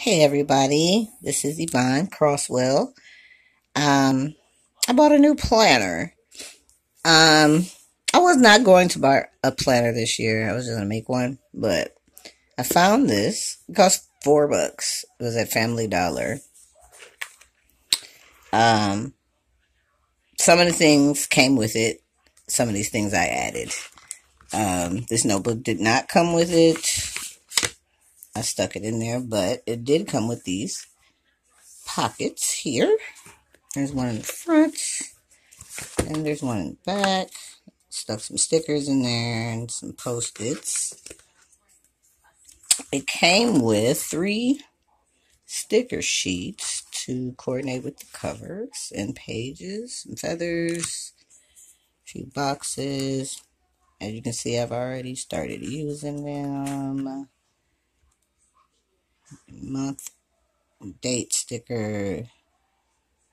Hey everybody, this is Yvonne Crosswell. Um, I bought a new planner. Um, I was not going to buy a planner this year. I was just gonna make one, but I found this. It cost four bucks. It was at Family Dollar. Um, some of the things came with it. Some of these things I added. Um, this notebook did not come with it. I stuck it in there, but it did come with these pockets here. There's one in the front, and there's one in the back. Stuck some stickers in there and some post-its. It came with three sticker sheets to coordinate with the covers and pages and feathers, a few boxes. As you can see, I've already started using them month date sticker.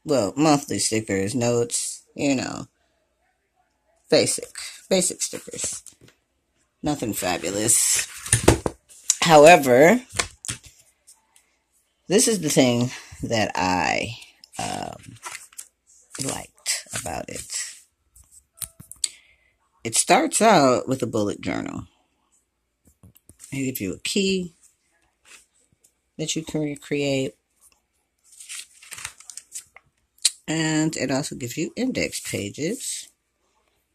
Well, monthly stickers, notes, you know, basic, basic stickers. Nothing fabulous. However, this is the thing that I um, liked about it. It starts out with a bullet journal. They give you a key, that you can recreate. And it also gives you index pages.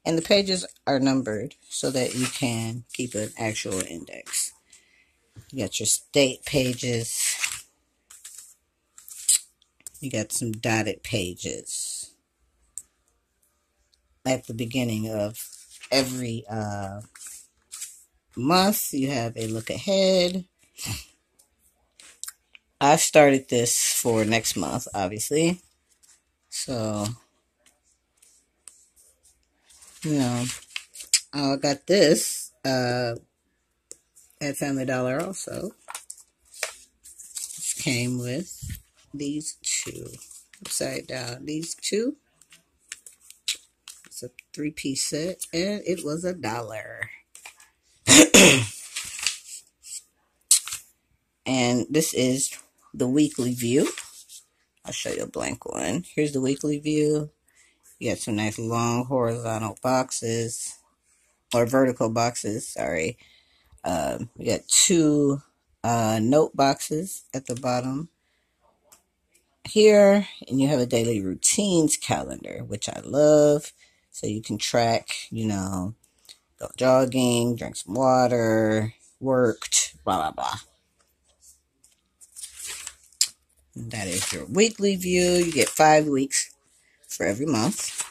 And the pages are numbered so that you can keep an actual index. You got your state pages. You got some dotted pages. At the beginning of every uh, month, you have a look ahead. I started this for next month, obviously. So, you know, I got this uh, at Family Dollar also. This came with these two upside down. These two. It's a three piece set, and it was a dollar. and this is the weekly view. I'll show you a blank one. Here's the weekly view. You got some nice long horizontal boxes or vertical boxes, sorry. Um, we got two uh, note boxes at the bottom here, and you have a daily routines calendar, which I love. So you can track, you know, go jogging, drink some water, worked, blah, blah, blah. That is your weekly view. You get five weeks for every month.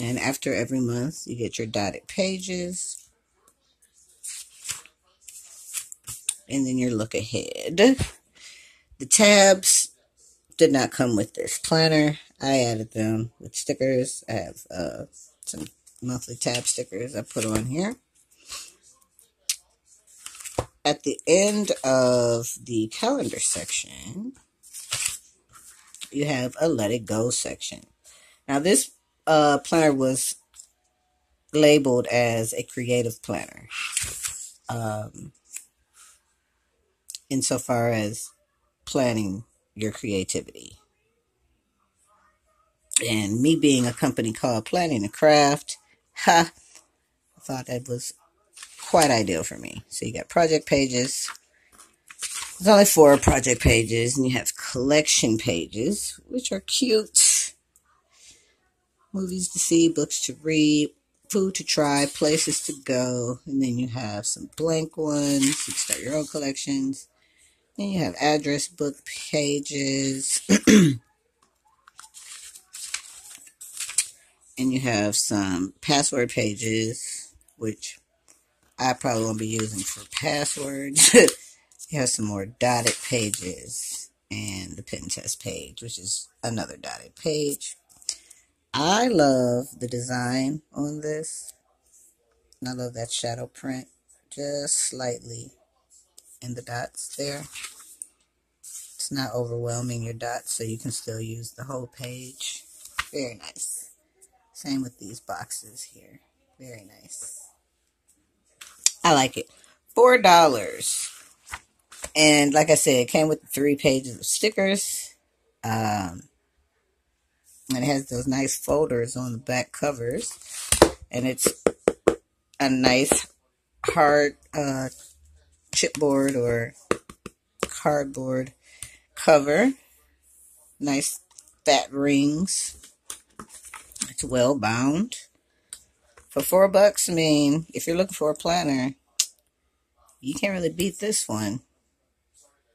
And after every month, you get your dotted pages. And then your look ahead. The tabs did not come with this planner. I added them with stickers. I have uh, some monthly tab stickers I put on here. At the end of the calendar section, you have a let it go section. Now this uh, planner was labeled as a creative planner. Um, insofar as planning your creativity. And me being a company called Planning and Craft, ha, I thought that was quite ideal for me. So you got project pages, there's only four project pages, and you have collection pages, which are cute. Movies to see, books to read, food to try, places to go, and then you have some blank ones. You start your own collections. Then you have address book pages. and you have some password pages, which I probably won't be using for passwords. You have some more dotted pages and the pen test page, which is another dotted page. I love the design on this. I love that shadow print just slightly in the dots there. It's not overwhelming your dots, so you can still use the whole page. Very nice. Same with these boxes here. Very nice. I like it. Four dollars And like I said, it came with three pages of stickers. Um, and it has those nice folders on the back covers. And it's a nice hard uh, chipboard or cardboard cover. Nice fat rings. It's well bound. For four bucks, I mean, if you're looking for a planner, you can't really beat this one.